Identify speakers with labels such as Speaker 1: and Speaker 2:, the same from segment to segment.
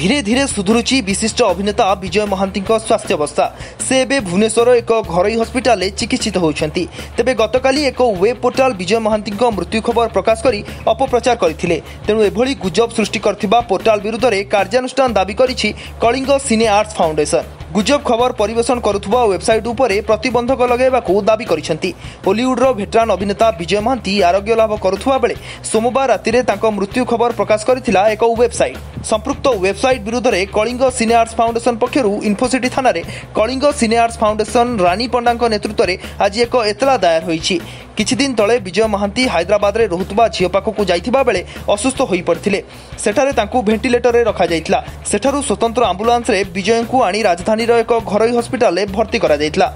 Speaker 1: ধীরে ধীরে ସୁଧୁରୁଛି ବିଶିଷ୍ଟ ଅଭିନେତା ବିଜୟ ମହାନ୍ତିଙ୍କ ସ୍ୱାସ୍ଥ୍ୟାବସ୍ଥା ସେ ଏବେ ଭୁବନେଶ୍ୱର ଏକ ଘରୋଇ ହସ୍ପିଟାଲରେ ଚିକିତ୍ସିତ ହେଉଛନ୍ତି ତେବେ ଗତକାଲି ଏକ ୱେବ୍ ପୋର୍ଟାଲ ବିଜୟ ମହାନ୍ତିଙ୍କ ମୃତ୍ୟୁ ଖବର ପ୍ରକାଶ କରି ଅପପ୍ରଚାର କରିଥିଲେ ତେଣୁ ଏଭଳି ଗୁଜବ ସୃଷ୍ଟି କରିଥିବା ପୋର୍ଟାଲ ବିରୁଦ୍ଧରେ କାର୍ଯ୍ୟାନୁଷ୍ଠାନ ଦାବି କରିଛି କଳିଙ୍ଗ ସିନେ ଆର୍ଟସ୍ ଫାଉଣ୍ଡେସନ୍ গুজব খবর পরিবেশন করুবা ওয়েবসাইট উপরে প্রতবন্ধক লগাইবাকু দাবি করেছেন হলিউডর ভেটরান অভিনেতা বিজয় মহান্তি আরোগ্য লাভ করুবা বেড়ে সোমবার রাতে তাঁর মৃত্যু খবর প্রকাশ করেছিল এক ওয়েবসাইট সম্পৃক্ত ওয়েবসাইট বিরুদ্ধে কলিঙ্গ সিনে আর্টস ফাউন্ডেসন পক্ষ ইনফোসিটি থানায় কলিঙ্গ সিনে আর্টস ফাউন্ডেসন রানী পণ্ডা নেতৃত্বে আজ এক এতলা দায়ের হয়েছে কিছুদিন তলে বিজୟ ମହାନ୍ତି ହାଇଦ୍ରାବାଦରେ ରହୁଥିବା ଝିଅ ପାଖକୁ ଯାଇଥିବା ବେଳେ ଅସୁସ୍ଥ ହୋଇପଡ଼ିଥିଲେ ସେଠାରେ ତାଙ୍କୁ ଭେଣ୍ଟିଲେଟରରେ ରଖାଯାଇଥିଲା ସେଠାରୁ ସ୍ୱତନ୍ତ୍ର ଆମ୍ବୁଲାନ୍ସରେ ବିଜୟଙ୍କୁ ଆଣି ରାଜଧାନୀର ଏକ ଘରୋଇ ହସ୍ପିଟାଲରେ ଭର୍ତ୍ତି କରାଯାଇଥିଲା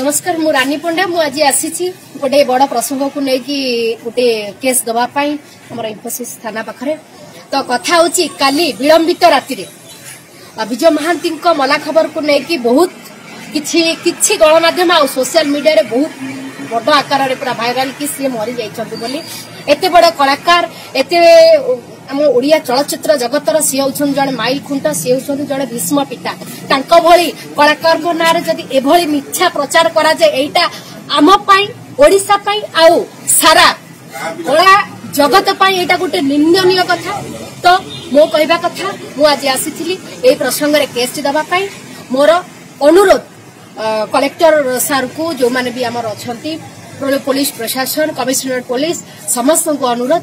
Speaker 2: ନମସ୍କାର ମୁଁ ରାନୀ ପଣ୍ଡା ମୁଁ ଆଜି ଆସିଛି ଗୋଟେ ବଡ଼ ପ୍ରସଙ୍ଗକୁ ନେଇକି ଗୋଟେ କେସ୍ ଦେବା ପାଇଁ ଆମର ଇନଫୋସିସ୍ ଥାନା ପାଖରେ ତ କଥା ହେଉଛି କାଲି ବିଳମ୍ବିତ ରାତିରେ ବିଜୟ ମହାନ୍ତିଙ୍କ ମଲା ଖବରକୁ ନେଇକି ବହୁତ କିଛି କିଛି ଗଣମାଧ୍ୟମ ଆଉ ସୋସିଆଲ ମିଡିଆରେ ବହୁତ ବଡ଼ ଆକାରରେ ପୁରା ଭାଇରାଲ କି ସିଏ ମରିଯାଇଛନ୍ତି ବୋଲି ଏତେ ବଡ଼ କଳାକାର ଏତେ ଆମ ଓଡ଼ିଆ ଚଳଚ୍ଚିତ୍ର ଜଗତର ସିଏ ହେଉଛନ୍ତି ଜଣେ ମାଇଲ ଖୁଣ୍ଟ ସିଏ ହେଉଛନ୍ତି ଜଣେ ଭୀଷ୍ମ ପିତା ତାଙ୍କ ଭଳି କଳାକାରଙ୍କ ନାଁରେ ଯଦି ଏଭଳି ମିଥ୍ୟା ପ୍ରଚାର କରାଯାଏ ଏଇଟା ଆମ ପାଇଁ ଓଡ଼ିଶା ପାଇଁ ଆଉ ସାରା କଳା ଜଗତ ପାଇଁ ଏଇଟା ଗୋଟେ ନିନ୍ଦନୀୟ କଥା ତ ମୋ କହିବା କଥା ମୁଁ ଆଜି ଆସିଥିଲି ଏହି ପ୍ରସଙ୍ଗରେ କେସ୍ଟି ଦେବା ପାଇଁ ମୋର ଅନୁରୋଧ কলেক্টর সারকু ଯେଉଁମାନେ ବି ଆମର ଅଛନ୍ତି ପୋଲିସ ପ୍ରଶାସନ କମିଶନରେଟ୍ ପୋଲିସ ସମସ୍ତଙ୍କୁ ଅନୁରୋଧ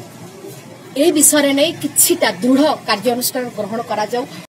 Speaker 2: এই বিষয়ে নেই কিছুটা দৃঢ় কার্যানুষ্ঠান গ্রহণ করা যাও